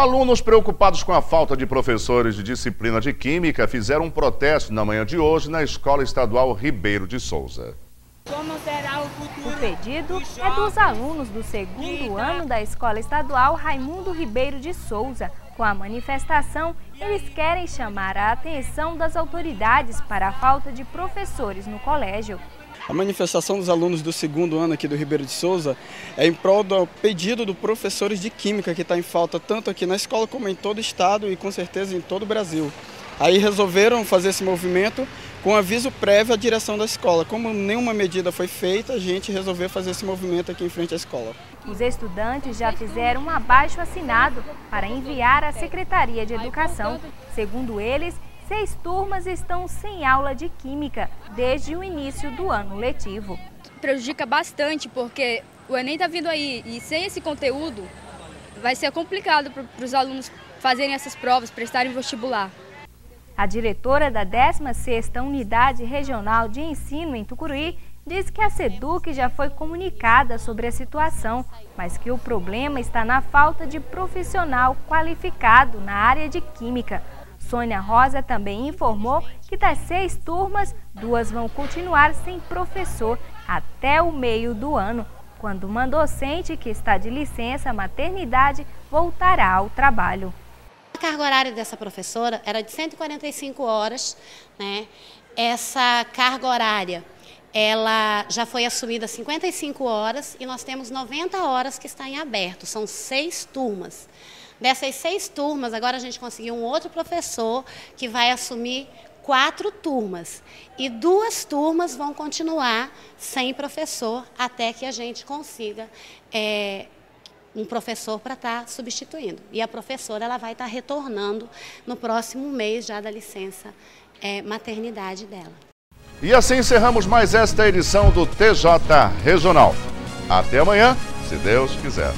Alunos preocupados com a falta de professores de disciplina de Química fizeram um protesto na manhã de hoje na Escola Estadual Ribeiro de Souza. O pedido é dos alunos do segundo ano da Escola Estadual Raimundo Ribeiro de Souza. Com a manifestação, eles querem chamar a atenção das autoridades para a falta de professores no colégio. A manifestação dos alunos do segundo ano aqui do Ribeiro de Souza é em prol do pedido do professores de Química que está em falta tanto aqui na escola como em todo o estado e com certeza em todo o Brasil. Aí resolveram fazer esse movimento com aviso prévio à direção da escola. Como nenhuma medida foi feita, a gente resolveu fazer esse movimento aqui em frente à escola. Os estudantes já fizeram um abaixo assinado para enviar à Secretaria de Educação. Segundo eles, seis turmas estão sem aula de Química desde o início do ano letivo. Prejudica bastante porque o Enem está vindo aí e sem esse conteúdo vai ser complicado para os alunos fazerem essas provas, prestarem vestibular. A diretora da 16ª Unidade Regional de Ensino em Tucuruí diz que a SEDUC já foi comunicada sobre a situação, mas que o problema está na falta de profissional qualificado na área de Química. Sônia Rosa também informou que das seis turmas, duas vão continuar sem professor até o meio do ano, quando uma docente que está de licença maternidade voltará ao trabalho. Carga horária dessa professora era de 145 horas, né? Essa carga horária ela já foi assumida 55 horas e nós temos 90 horas que está em aberto, são seis turmas. Dessas seis turmas, agora a gente conseguiu um outro professor que vai assumir quatro turmas. E duas turmas vão continuar sem professor até que a gente consiga é, um professor para estar tá substituindo. E a professora ela vai estar tá retornando no próximo mês já da licença é, maternidade dela. E assim encerramos mais esta edição do TJ Regional. Até amanhã, se Deus quiser.